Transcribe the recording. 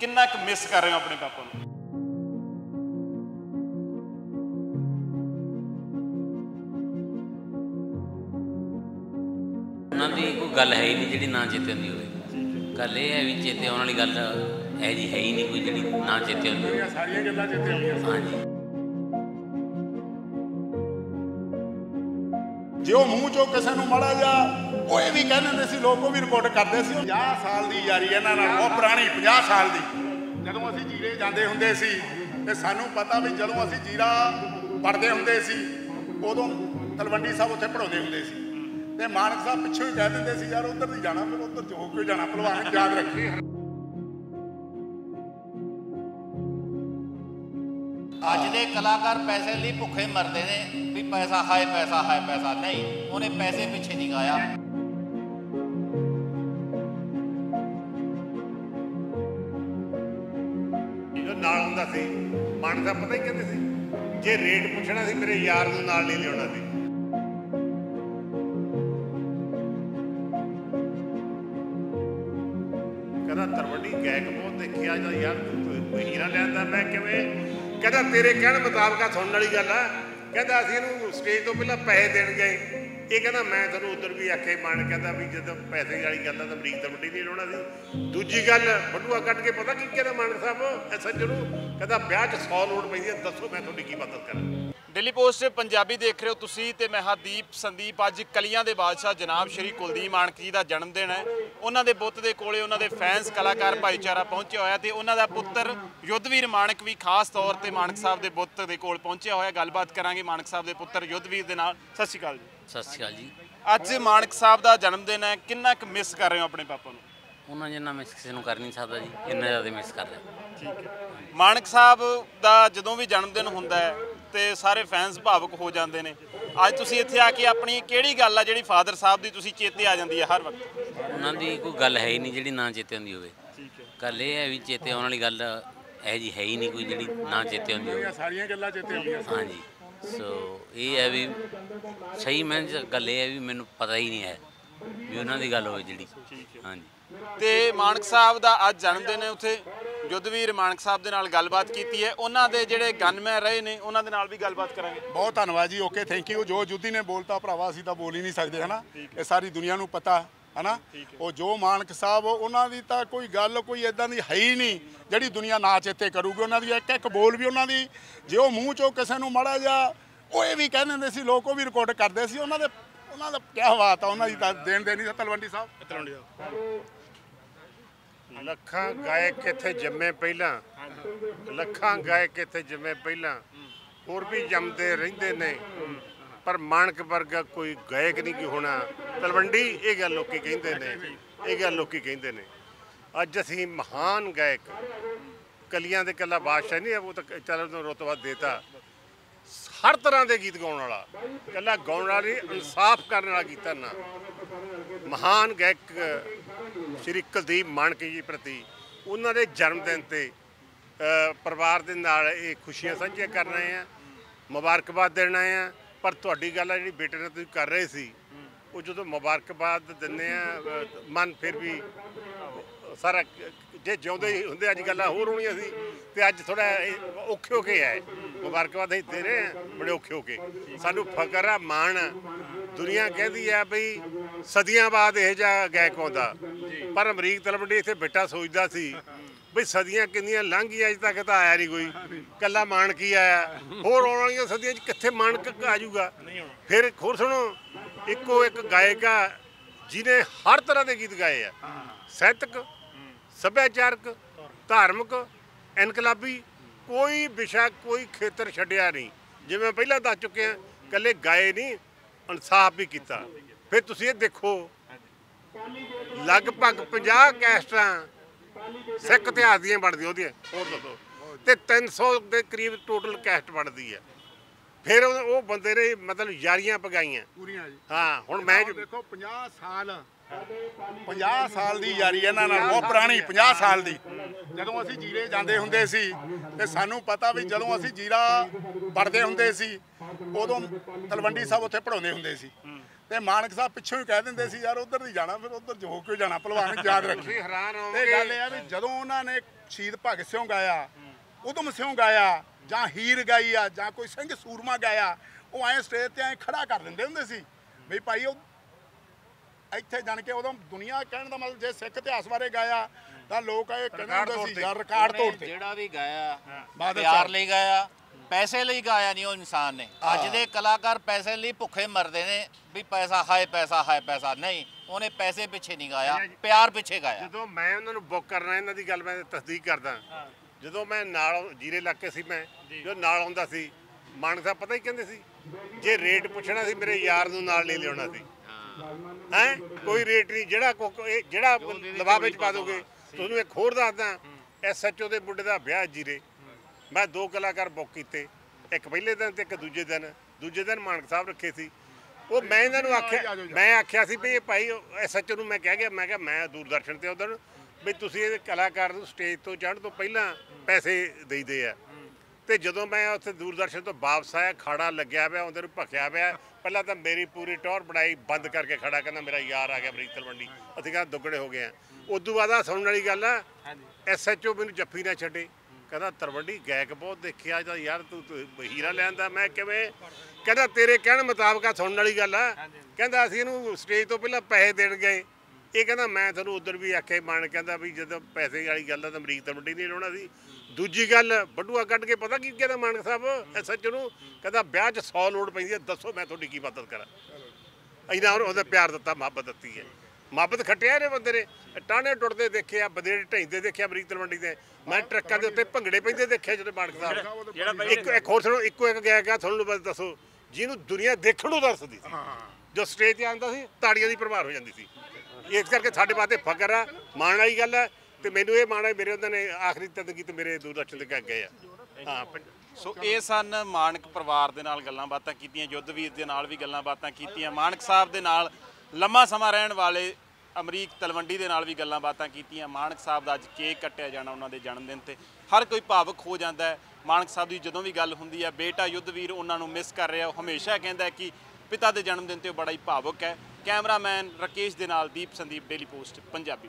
ਕਿੰਨਾ ਕੁ ਮਿਸ ਕਰ ਰਹੇ ਹੋ ਆਪਣੇ ਪਾਪਾ ਨੂੰ? ਉਹਨਾਂ ਦੀ ਕੋਈ ਗੱਲ ਹੈ ਹੀ ਨਹੀਂ ਜਿਹੜੀ ਨਾ ਚੇਤੇ ਹੁੰਦੀ ਹੋਵੇ। ਗੱਲ ਇਹ ਹੈ ਵੀ ਚੇਤੇ ਆਉਣ ਵਾਲੀ ਗੱਲ ਹੈ ਜੀ ਹੈ ਹੀ ਨਹੀਂ ਕੋਈ ਜਿਹੜੀ ਨਾ ਚੇਤੇ ਹੁੰਦੀ ਹੋਵੇ। ਸਾਰੀਆਂ ਗੱਲਾਂ ਚੇਤੇ ਆਉਂਦੀਆਂ। ਹਾਂਜੀ। ਜੇ ਉਹ ਮੂੰਹ ਚੋਂ ਕਿਸੇ ਨੂੰ ਮੜਾ ਜਾ ਉਹ ਇਹ ਵੀ ਕਹਿੰਦੇ ਹੁੰਦੇ ਸੀ, ਲੋਕ ਉਹ ਵੀ ਰਿਪੋਰਟ ਕਰਦੇ ਸੀ 50 ਸਾਲ ਦੀ ਯਾਰੀ ਇਹਨਾਂ ਨਾਲ, ਉਹ ਪੁਰਾਣੀ 50 ਸਾਲ ਦੀ। ਜਦੋਂ ਅਸੀਂ ਜੀਰੇ ਜਾਂਦੇ ਹੁੰਦੇ ਸੀ, ਤੇ ਸਾਨੂੰ ਪਤਾ ਵੀ ਜਦੋਂ ਅਸੀਂ ਜੀਰਾ ਪੜਦੇ ਹੁੰਦੇ ਸੀ, ਉਦੋਂ ਤਲਵੰਡੀ ਸਾਹਿਬ ਉੱਥੇ ਪੜਾਉਂਦੇ ਹੁੰਦੇ ਸੀ। ਤੇ ਮਾਨਕ ਸਾਹਿਬ ਪਿੱਛੋਂ ਹੀ ਕਹਿ ਦਿੰਦੇ ਸੀ, ਯਾਰ ਉਧਰ ਨਹੀਂ ਜਾਣਾ, ਫਿਰ ਉਧਰ ਹੋ ਕੇ ਜਾਣਾ, ਭਲਵਾਨ ਯਾਦ ਰੱਖੀ। ਅੱਜ ਦੇ ਕਲਾਕਾਰ ਪੈਸੇ ਲਈ ਭੁੱਖੇ ਮਰਦੇ ਨੇ ਵੀ ਪੈਸਾ, ਹਾਏ ਪੈਸਾ ਹਾਏ ਪੈਸਾ। ਨਹੀਂ, ਉਹਨੇ ਪੈਸੇ ਪਿੱਛੇ ਨਹੀਂ ਗਾਇਆ ਜੋ ਨਾਲ ਹੁੰਦਾ ਸੀ, ਮਨ ਦਾ ਪਤਾ ਹੀ ਕਹਿੰਦੇ ਸੀ, ਜੇ ਰੇਟ ਪੁੱਛਣਾ ਸੀ, ਮੇਰੇ ਯਾਰ ਨੂੰ ਨਾਲ ਨਹੀਂ ਲਿਆਉਣਾ ਸੀ। ਕਹਿੰਦਾ ਤਰਵੰਡੀ ਗਾਇਕ ਬਹੁਤ ਦੇਖਿਆ ਜਾਂ ਯਾਰ ਤੂੰ ਹੀਰਾ ਲੈਂਦਾ, ਮੈਂ ਕਿਵੇਂ ਕਹਿੰਦਾ, ਤੇਰੇ ਕਹਿਣ ਮੁਤਾਬਕ ਸੁਣਨ ਵਾਲੀ ਗੱਲ ਆ। ਕਹਿੰਦਾ, ਅਸੀਂ ਇਹਨੂੰ ਸਟੇਜ ਤੋਂ ਪਹਿਲਾਂ ਪੈਸੇ ਦੇਣ ਗਏ। ਇਹ ਕਹਿੰਦਾ, ਮੈਂ ਤੁਹਾਨੂੰ ਉਧਰ ਵੀ ਆਖੇ ਮਨ ਕਹਿੰਦਾ ਵੀ ਜਦੋਂ ਪੈਸੇ ਵਾਲੀ ਗੱਲ ਆ ਤਾਂ ਅਮਰੀਕ ਤਰਵੰਡੀ ਨਹੀਂ ਲਾਉਣਾ ਸੀ ਦੂਜੀ ਗੱਲ ਬਟੂਆ ਕੱਢ ਕੇ ਪਤਾ ਕੀ ਕਹਿੰਦਾ ਮਾਨ ਸਾਹਿਬ? ਐਸਐਚ ਨੂੰ ਕਹਿੰਦਾ, ਵਿਆਹ 'ਚ 100 ਲੋੜ ਪੈਂਦੀ ਹੈ ਦੱਸੋ ਮੈਂ ਤੁਹਾਡੀ ਕੀ ਮਦਦ ਕਰਾਂ? ਡੇਲੀ ਪੋਸਟ ਪੰਜਾਬੀ ਦੇਖ ਰਹੇ ਹੋ ਤੁਸੀਂ ਤੇ ਮੈਂ ਹਰਦੀਪ ਸੰਦੀਪ। ਅੱਜ ਕਲੀਆਂ ਦੇ ਬਾਦਸ਼ਾਹ ਜਨਾਬ ਸ਼੍ਰੀ ਕੁਲਦੀਪ ਮਾਨਕ ਜੀ ਦਾ ਜਨਮ ਦਿਨ ਹੈ। ਉਹਨਾਂ ਦੇ ਬੁੱਤ ਦੇ ਕੋਲੇ ਉਹਨਾਂ ਦੇ ਫੈਨਸ ਕਲਾਕਾਰ ਭਾਈਚਾਰਾ ਪਹੁੰਚਿਆ ਹੋਇਆ ਤੇ ਉਹਨਾਂ ਦਾ ਪੁੱਤਰ ਯੁੱਧਵੀਰ ਮਾਨਕ ਵੀ ਖਾਸ ਤੌਰ ਤੇ ਮਾਨਕ ਸਾਹਿਬ ਦੇ ਬੁੱਤ ਦੇ ਕੋਲ ਪਹੁੰਚਿਆ ਹੋਇਆ। ਗੱਲਬਾਤ ਕਰਾਂਗੇ ਮਾਨਕ ਸਾਹਿਬ ਦੇ ਪੁੱਤਰ ਯੁੱਧਵੀਰ ਦੇ ਨਾਲ। ਸਤਿ ਸ਼੍ਰੀ ਅਕਾਲ ਜੀ। ਸਤਿ ਸ਼੍ਰੀ ਅਕਾਲ ਜੀ। ਅੱਜ ਮਾਨਕ ਸਾਹਿਬ ਦਾ ਜਨਮ ਦਿਨ ਹੈ। ਕਿੰਨਾ ਕੁ ਮਿਸ ਕਰ ਰਹੇ ਹੋ ਆਪਣੇ ਪਾਪਾ ਨੂੰ? ਉਹਨਾਂ ਜਿੰਨਾ ਮਿਸ ਕਿਸੇ ਨੂੰ ਕਰ ਨਹੀਂ ਸਕਦਾ ਜੀ। ਇੰਨਾ ਜ਼ਿਆਦਾ ਮਿਸ ਕਰ ਰਿਹਾ। ਠੀਕ ਹੈ। ਮਾਨਕ ਸਾਹਿਬ ਦਾ ਜਦੋਂ ਵੀ ਜਨਮ ਦਿਨ ਹੁੰਦਾ ਹੈ ਤੇ ਸਾਰੇ ਫੈਨਸ ਭਾਵੁਕ ਹੋ ਜਾਂਦੇ ਨੇ। ਅੱਜ ਤੁਸੀਂ ਇੱਥੇ ਆ ਕੇ ਆਪਣੀ ਕਿਹੜੀ ਗੱਲ ਆ ਜਿਹੜੀ ਫਾਦਰ ਸਾਹਿਬ ਦੀ ਤੁਸੀਂ ਚੇਤੇ ਆ ਜਾਂਦੀ ਹੈ ਹਰ ਵਕਤ? ਉਹਨਾਂ ਦੀ ਕੋਈ ਗੱਲ ਹੈ ਹੀ ਨਹੀਂ ਜਿਹੜੀ ਨਾ ਚੇਤੇ ਹੁੰਦੀ ਹੋਵੇ। ਠੀਕ ਹੈ। ਗੱਲ ਇਹ ਹੈ ਵੀ ਚੇਤੇ ਆਉਣ ਵਾਲੀ ਗੱਲ ਹੈ ਜੀ ਹੈ ਹੀ ਨਹੀਂ ਕੋਈ ਜਿਹੜੀ ਨਾ ਚੇਤੇ ਹੁੰਦੀ ਹੋਵੇ। ਸਾਰੀਆਂ ਗੱਲਾਂ ਚੇਤੇ ਆਉਂਦੀਆਂ ਹਾਂਜੀ। ਸੋ ਇਹ ਹੈ ਵੀ ਸਹੀ ਮੈਂ ਗੱਲ ਇਹ ਹੈ ਵੀ ਮੈਨੂੰ ਪਤਾ ਹੀ ਨਹੀਂ ਹੈ। ਵੀ ਉਹਨਾਂ ਦੀ ਗੱਲ ਹੋਵੇ ਜਿਹੜੀ। ਹਾਂਜੀ। ਤੇ ਮਾਨਕ ਸਾਹਿਬ ਦਾ ਅੱਜ ਜਨਮ ਦਿਨ ਹੈ ਉੱਥੇ। ਯੁੱਧਵੀਰ ਮਾਨਕ ਸਾਹਿਬ ਦੇ ਨਾਲ ਗੱਲਬਾਤ ਕੀਤੀ ਹੈ। ਉਹਨਾਂ ਦੇ ਜਿਹੜੇ ਗਨਮੈਨ ਰਹੇ ਨੇ ਉਹਨਾਂ ਦੇ ਨਾਲ ਵੀ ਗੱਲਬਾਤ ਕਰਾਂਗੇ। ਬਹੁਤ ਧੰਨਵਾਦ ਜੀ ਓਕੇ ਥੈਂਕ ਯੂ ਜੋ ਜੁੱਦੀ ਨੇ ਬੋਲਤਾ ਭਰਾਵਾ ਅਸੀਂ ਤਾਂ ਬੋਲ ਹੀ ਨਹੀਂ ਸਕਦੇ ਹਨਾ? ਇਹ ਸਾਰੀ ਦੁਨੀਆ ਨੂੰ ਪਤਾ ਹਨਾ? ਉਹ ਜੋ ਮਾਨਕ ਸਾਹਿਬ ਉਹਨਾਂ ਦੀ ਤਾਂ ਕੋਈ ਗੱਲ ਕੋਈ ਇਦਾਂ ਦੀ ਹੈ ਹੀ ਨਹੀਂ ਜਿਹੜੀ ਦੁਨੀਆ ਨਾ ਚੇਤੇ ਕਰੂਗੀ। ਉਹਨਾਂ ਦੀ ਇੱਕ ਇੱਕ ਬੋਲ ਵੀ ਉਹਨਾਂ ਦੀ ਜੇ ਉਹ ਮੂੰਹ ਚੋਂ ਕਿਸੇ ਨੂੰ ਮੜਾ ਜਾ ਉਹ ਇਹ ਵੀ ਕਹਿੰਦੇ ਹੁੰਦੇ ਸੀ ਲੋਕ ਉਹ ਵੀ ਰਿਕਾਰਡ ਕਰਦੇ ਸੀ ਉਹਨਾਂ ਦੇ ਉਹਨਾਂ ਦਾ ਕਿਆ ਬਾਤ ਆ ਉਹਨਾਂ ਦੀ ਤਾਂ ਦੇਣ ਦੇਣੀ ਸੀ ਤਲਵੰਡੀ ਸਾਹਿਬ। ਲੱਖਾਂ ਗਾਇਕ ਇੱਥੇ ਜੰਮੇ ਪਹਿਲਾਂ ਲੱਖਾਂ ਗਾਇਕ ਇੱਥੇ ਜੰਮੇ ਪਹਿਲਾਂ ਹੋਰ ਵੀ ਜੰਮਦੇ ਰਹਿੰਦੇ ਨੇ। ਪਰ ਮਾਨਕ ਵਰਗਾ ਕੋਈ ਗਾਇਕ ਨਹੀਂ ਕਿ ਹੋਣਾ। ਤਲਵੰਡੀ ਇਹ ਗੱਲ ਲੋਕੀ ਕਹਿੰਦੇ ਨੇ ਇਹ ਗੱਲ ਲੋਕੀ ਕਹਿੰਦੇ ਨੇ। ਅੱਜ ਅਸੀਂ ਮਹਾਨ ਗਾਇਕ ਕਲੀਆਂ ਦੇ ਕੱਲਾ ਬਾਦਸ਼ਾਹ ਨਹੀਂ ਉਹ ਤਾਂ ਚੱਲ ਰੁਤਬਾ ਦੇਤਾ। ਹਰ ਤਰ੍ਹਾਂ ਦੇ ਗੀਤ ਗਾਉਣ ਵਾਲਾ ਕੱਲਾ ਗਾਉਣ ਵਾਲਾ ਨਹੀਂ, ਇਨਸਾਫ ਕਰਨ ਵਾਲਾ ਗੀਤਾਂ ਨਾ। ਮਹਾਨ ਗਾਇਕ ਸ਼੍ਰੀ ਕੁਲਦੀਪ ਮਾਨਕ ਜੀ ਪ੍ਰਤੀ ਉਹਨਾਂ ਦੇ ਜਨਮ ਦਿਨ ਤੇ ਪਰਿਵਾਰ ਦੇ ਨਾਲ ਇਹ ਖੁਸ਼ੀਆਂ ਸਾਂਝੀਆਂ ਕਰ ਰਹੇ ਆ, ਮੁਬਾਰਕਬਾਦ ਦੇਣਾ ਆ। ਪਰ ਤੁਹਾਡੀ ਗੱਲ ਆ, ਜਿਹੜੀ ਬੇਟੇ ਨਾਲ ਤੁਸੀਂ ਕਰ ਰਹੇ ਸੀ, ਉਹ ਜਦੋਂ ਮੁਬਾਰਕਬਾਦ ਦਿੰਦੇ ਆ ਮਨ ਫਿਰ ਵੀ ਸਾਰਾ ਜੇ ਜਿਉਂਦੇ ਹੁੰਦੇ, ਅੱਜ ਗੱਲਾਂ ਹੋਰ ਹੋਣੀਆਂ ਸੀ, ਤੇ ਅੱਜ ਥੋੜਾ ਔਖੇ ਹੋ ਕੇ ਆਏ। ਮੁਬਾਰਕਬਾਦ ਅਸੀਂ ਦੇ ਰਹੇ ਹਾਂ, ਬੜੇ ਔਖੇ ਹੋ ਕੇ। ਸਾਨੂੰ ਫਕਰ ਆ, ਮਾਣ ਆ। ਦੁਨੀਆ ਕਹਿੰਦੀ ਆ ਬਈ ਸਦੀਆਂ ਬਾਅਦ ਇਹ ਜਿਹਾ ਗਾਇਕ ਆਉਂਦਾ। ਪਰ ਅਮਰੀਕ ਤਲਵੰਡੀ ਇੱਥੇ ਬੇਟਾ ਸੋਚਦਾ ਸੀ ਬਈ ਸਦੀਆਂ ਕਿੰਨੀਆਂ ਲੰਘ ਗਈਆਂ ਅਜੇ ਤੱਕ ਤਾਂ ਆਇਆ ਨਹੀਂ ਕੋਈ। ਕੱਲਾ ਮਾਣ ਕੀ ਆਇਆ? ਹੋਰ ਆਉਣ ਵਾਲੀਆਂ ਸਦੀਆਂ 'ਚ ਕਿੱਥੇ ਮਾਣ ਕ, ਆ ਜਾਊਗਾ? ਫਿਰ ਹੋਰ ਸੁਣੋ, ਇੱਕੋ ਇੱਕ ਗਾਇਕ ਆ ਜਿਹਨੇ ਹਰ ਤਰ੍ਹਾਂ ਦੇ ਗੀਤ ਗਾਏ ਆ। ਸਾਹਿਤਕ, ਸੱਭਿਆਚਾਰਕ, ਧਾਰਮਿਕ, ਇਨਕਲਾਬੀ ਕੋਈ ਵਿਸ਼ਾ, ਕੋਈ ਖੇਤਰ ਛੱਡਿਆ ਨਹੀਂ। ਜਿਵੇਂ ਪਹਿਲਾਂ ਦੱਸ ਚੁੱਕੇ ਆ ਕੱਲੇ ਗਾਏ ਨਹੀਂ, ਇਨਸਾਫ ਵੀ ਕੀਤਾ। ਫਿਰ ਤੁਸੀਂ ਇਹ ਦੇਖੋ, ਲਗਭਗ 50 ਕੈਸਟਾਂ ਸਿੱਖ ਇਤਿਹਾਸ ਦੀਆਂ ਬਣਦੀਆਂ ਉਹਦੀਆਂ, ਹੋਰ ਦੱਸੋ। ਤੇ 300 ਦੇ ਕਰੀਬ ਟੋਟਲ ਕੈਸਟ ਬਣਦੀ ਹੈ। ਫਿਰ ਉਹ ਉਹ ਬੰਦੇ ਨੇ ਮਤਲਬ ਯਾਰੀਆਂ ਪਗਾਈਆਂ। ਪੂਰੀਆਂ ਜੀ। ਹਾਂ ਹੁਣ ਮੈਂ ਦੇਖੋ 50 ਸਾਲ। 50 ਸਾਲ ਦੀ ਯਾਰੀ ਇਹਨਾਂ ਨਾਲ ਬਹੁਤ ਪੁਰਾਣੀ 50 ਸਾਲ ਦੀ। ਜਦੋਂ ਅਸੀਂ ਜੀਰੇ ਜਾਂਦੇ ਹੁੰਦੇ ਸੀ ਤੇ ਸਾਨੂੰ ਪਤਾ ਵੀ ਜਦੋਂ ਅਸੀਂ ਜੀਰਾ ਪੜਦੇ ਹੁੰਦੇ ਸੀ ਉਦੋਂ ਤਲਵੰਡੀ ਸਾਹਿਬ ਉੱਥੇ ਪੜਾਉਂਦੇ ਹੁੰਦੇ ਸੀ। ਤੇ ਮਾਨਕ ਸਾਹਿਬ ਪਿੱਛੋਂ ਹੀ ਕਹਿ ਦਿੰਦੇ ਸੀ ਯਾਰ ਉਧਰ ਨਹੀਂ ਜਾਣਾ ਫਿਰ ਉਧਰ ਜੋ ਕਿਉਂ ਜਾਣਾ? ਭਲਵਾਨ ਯਾਦ ਰੱਖੀ। ਤੁਸੀਂ ਹੈਰਾਨ ਗੱਲ ਇਹ ਆ ਵੀ ਜਦੋਂ ਉਹਨਾਂ ਨੇ ਸ਼ਹੀਦ ਭਗਤ ਸਿੰਘ ਗਾਇਆ ਉਦਮ ਸਿੰਘ ਗਾਇਆ ਜਾਂ ਹੀਰ ਗਾਈ ਆ ਜਾਂ ਕੋਈ ਸਿੰਘ ਸੂਰਮਾ ਗਾਇਆ ਉਹ ਐਂ ਸਟੇਜ ਤੇ ਐਂ ਖੜਾ ਕਰ ਦਿੰਦੇ ਹੁੰਦੇ ਸੀ। ਵੀ ਭਾਈ ਉਹ ਇੱਥੇ ਜਾਣ ਕੇ ਉਦੋਂ ਦੁਨੀਆ ਕਹਿਣ ਦਾ ਮਤਲਬ ਜੇ ਸਿੱਖ ਇਤਿਹਾਸ ਬਾਰੇ ਗਾਇਆ ਤਾਂ ਲੋਕ ਇਹ ਕਹਿੰਦੇ ਹੁੰਦੇ ਸੀ। ਯਾਰ ਰਿਕਾਰਡ ਤੋੜਤੇ। ਜਿਹੜਾ ਵੀ ਗਾਇਆ ਪਿਆਰ। ਲਈ ਗਾਇਆ ਪੈਸੇ ਲਈ ਗਾਇਆ ਨਹੀਂ ਉਹ ਇਨਸਾਨ ਨੇ। ਅੱਜ ਦੇ ਕਲਾਕਾਰ ਪੈਸੇ ਲਈ ਭੁੱਖੇ ਮਰਦੇ ਨੇ ਵੀ ਪੈਸਾ ਹਾਏ ਪੈਸਾ ਹਾਏ ਪੈਸਾ ਨਹੀਂ। ਉਹਨੇ ਪੈਸੇ ਪਿੱਛੇ ਨਹੀਂ ਗਾਇਆ ਪਿਆਰ ਪਿੱਛੇ ਗਾਇਆ। ਜਦੋਂ ਮੈਂ ਉਹਨਾਂ ਨੂੰ ਬੁੱਕ ਕਰਨਾ ਇਹਨਾਂ ਦੀ ਗੱਲ ਮੈਂ ਤਸਦੀਕ ਕਰਦਾ। ਜਦੋਂ ਮੈਂ ਨਾਲ ਜੀਰੇ ਇਲਾਕੇ ਸੀ ਮੈਂ ਜਦੋਂ ਨਾਲ ਆਉਂਦਾ ਸੀ ਮਾਨਕ ਸਾਹਿਬ ਪਤਾ ਹੀ ਕਹਿੰਦੇ ਸੀ ਜੇ ਰੇਟ ਪੁੱਛਣਾ ਸੀ ਮੇਰੇ ਯਾਰ ਨੂੰ ਨਾਲ ਨਹੀਂ ਲਿਆਉਣਾ ਸੀ। ਹੈ। ਕੋਈ ਰੇਟ ਨਹੀਂ ਜਿਹੜਾ ਜਿਹੜਾ ਲਵਾ ਵਿੱਚ ਪਾ ਦੋਗੇ ਤੁਹਾਨੂੰ ਇੱਕ ਹੋਰ ਦੱਸਦਾ ਐਸਐਚਓ ਦੇ ਮੁੰਡੇ ਦਾ ਵਿਆਹ ਜੀਰੇ। ਮੈਂ ਦੋ ਕਲਾਕਾਰ ਬੁੱਕ ਕੀਤੇ ਇੱਕ ਪਹਿਲੇ ਦਿਨ ਤੇ ਇੱਕ ਦੂਜੇ ਦਿਨ। ਦੂਜੇ ਦਿਨ ਮਾਨਕ ਸਾਹਿਬ ਰੱਖੇ ਸੀ। ਉਹ ਮੈਂ ਇਹਨਾਂ ਨੂੰ ਆਖਿਆ ਮੈਂ ਆਖਿਆ ਸੀ ਵੀ ਇਹ ਭਾਈ ਐਸਐਚਓ ਨੂੰ ਮੈਂ ਕਹਿ ਗਿਆ ਮੈਂ ਕਿਹਾ ਮੈਂ ਦੂਰਦਰਸ਼ਨ ਤੇ ਉਧਰ ਵੀ ਤੁਸੀਂ ਇਹ ਕਲਾਕਾਰ ਨੂੰ ਸਟੇਜ ਤੋਂ ਚੜ੍ਹਨ ਤੋਂ ਪਹਿਲਾਂ ਪੈਸੇ ਦੇਈਦੇ ਆ। ਤੇ ਜਦੋਂ ਮੈਂ ਉੱਥੇ ਦੂਰਦਰਸ਼ਨ ਤੋਂ ਵਾਪਸ ਆਇਆ ਖਾੜਾ ਲੱਗਿਆ ਪਿਆ ਉਹਦੇ ਨੂੰ ਭਖਿਆ ਪਿਆ ਪਹਿਲਾਂ ਤਾਂ ਮੇਰੀ ਪੂਰੀ ਟੌਰ ਬਣਾਈ ਬੰਦ ਕਰਕੇ ਖੜਾ ਕਹਿੰਦਾ ਮੇਰਾ ਯਾਰ ਆ ਗਿਆ ਅਮਰੀਕ ਤਲਵੰਡੀ। ਅਸੀਂ ਕਹਿੰਦਾ ਦੁੱਗੜੇ ਹੋ ਗਏ ਆ। ਉਦੋਂ ਬਾਅਦ ਆ ਸੁਣਨ ਵਾਲੀ ਗੱਲ ਆ ਐਸਐਚਓ ਮੈਨੂੰ ਜੱਫੀ ਨਾ ਛੱਡੇ। ਕਹਿੰਦਾ ਤਲਵੰਡੀ ਗਾਇਕ ਬਹੁਤ ਦੇਖਿਆ ਤਾਂ ਯਾਰ ਤੂੰ ਤੂੰ ਹੀਰਾ ਲੈਂਦਾ। ਮੈਂ ਕਿਵੇਂ? ਕਹਿੰਦਾ ਤੇਰੇ ਕਹਿਣ ਮੁਤਾਬਕ ਆ ਸੁਣਨ ਵਾਲੀ ਗੱਲ ਆ। ਕਹਿੰਦਾ ਅਸੀਂ ਇਹਨੂੰ ਸਟੇਜ ਤੋਂ ਪਹਿਲਾਂ ਪੈਸੇ ਦੇਣ ਗਏ। ਇਹ ਕਹਿੰਦਾ ਮੈਂ ਤੁਹਾਨੂੰ ਉਧਰ ਵੀ ਆਖਿਆ ਮਾਨ ਕਹਿੰਦਾ ਵੀ ਜਦੋਂ ਪੈਸੇ ਵਾਲੀ ਗੱਲ ਆ ਤਾਂ ਅਮਰੀਕ ਤਲਵੰਡੀ ਨਹੀਂ ਲਾਉਣਾ ਸੀ। ਦੂਜੀ ਗੱਲ ਬਟੂਆ ਕੱਢ ਕੇ ਪਤਾ ਕੀ ਕਹਿੰਦਾ ਮਾਨਕ ਸਾਹਿਬ? ਐਸਐਚ ਨੂੰ ਕਹਿੰਦਾ ਵਿਆਹ 'ਚ 100 ਲੋੜ ਪੈਂਦੀ ਹੈ ਦੱਸੋ ਮੈਂ ਤੁਹਾਡੀ ਕੀ ਮਦਦ ਕਰਾਂ। ਇਹਨਾਂ ਉਹਦਾ ਪਿਆਰ ਦਿੱਤਾ ਮੁਹੱਬਤ ਦਿੱਤੀ ਹੈ। ਮੁਹੱਬਤ ਖੱਟਿਆ ਇਹਨੇ ਬੰਦੇ ਨੇ। ਟਾਣੇ ਟੁੱਟਦੇ ਦੇਖਿਆ ਬਦੇੜੇ ਢੈਂਦੇ ਦੇਖਿਆ ਅਮਰੀਕ ਤਲਵੰਡੀ ਦੇ। ਮੈਂ ਟਰੱਕਾਂ ਦੇ ਉੱਤੇ ਭੰਗੜੇ ਪੈਂਦੇ ਦੇਖਿਆ ਜਦੋਂ ਮਾਨਕ ਸਾਹਿਬ। ਇੱਕ ਇੱਕ ਹੋਰ ਸੁਣੋ ਇੱਕੋ ਇੱਕ ਗਿਆ ਗਿਆ ਤੁਹਾਨੂੰ ਬਸ ਦੱਸੋ। ਜਿਹਨੂੰ ਦੁਨੀਆ ਦੇਖਣ ਨੂੰ ਦੱਸਦੀ ਸੀ। ਜੋ ਸਟੇਜ ਤੇ ਆਉਂਦਾ ਸੀ ਤਾੜੀਆਂ ਦੀ ਭਰਮਾਰ ਹੋ ਜਾਂਦੀ ਸੀ। ਇਸ ਕਰਕੇ ਸਾਡੇ ਵਾਸਤੇ ਫਕਰ ਆ, ਮਾਣ ਵਾਲੀ ਗੱਲ ਹੈ ਤੇ ਮੈਨੂੰ ਇਹ ਮਾਣ ਹੈ ਮੇਰੇ ਉਹਨਾਂ ਨੇ ਆਖਰੀ ਜ਼ਿੰਦਗੀ ਤੇ ਮੇਰੇ ਦੂਰਦਰਸ਼ਨ ਤੇ ਕਹਿ ਆ। ਹਾਂ ਸੋ ਇਹ ਸਨ ਮਾਨਕ ਪਰਿਵਾਰ ਦੇ ਨਾਲ ਗੱਲਾਂ ਬਾਤਾਂ ਕੀਤੀਆਂ ਯੁੱਧਵੀਰ ਦੇ ਨਾਲ ਵੀ ਗੱਲਾਂ ਬਾਤਾਂ ਕੀਤੀਆਂ, ਮਾਨਕ ਸਾਹਿਬ ਦੇ ਨਾਲ ਲੰਮਾ ਸਮਾਂ ਰਹਿਣ ਵਾਲੇ ਅਮਰੀਕ ਤਲਵੰਡੀ ਦੇ ਨਾਲ ਵੀ ਗੱਲਾਂ ਬਾਤਾਂ ਕੀਤੀਆਂ, ਮਾਨਕ ਸਾਹਿਬ ਦਾ ਅੱਜ ਕੇਕ ਕੱਟਿਆ ਜਾਣਾ ਉਹਨਾਂ ਦੇ ਜਨਮ ਦਿਨ ਤੇ। ਹਰ ਕੋਈ ਭਾਵਕ ਹੋ ਜਾਂਦਾ ਹੈ। ਮਾਨਕ ਸਾਹਿਬ ਦੀ ਜਦੋਂ ਵੀ ਗੱਲ ਹੁੰਦੀ ਹੈ, ਬੇਟਾ ਯੁੱਧਵੀਰ ਉਹਨਾਂ ਨੂੰ ਮਿਸ ਕਰ ਰਿਹਾ, ਉਹ ਹਮੇਸ਼ਾ ਕਹਿੰਦਾ ਕਿ ਪਿਤਾ ਦੇ ਜਨਮ ਦਿਨ ਤੇ ਉਹ ਬੜਾ ਹੀ ਭਾਵੁਕ ਹੈ। ਕੈਮਰਾਮੈਨ ਰਕੇਸ਼ ਦੇ ਨਾਲ ਦੀਪ ਸੰਦੀਪ ਡੇਲੀ ਪੋਸਟ ਪੰਜਾਬੀ।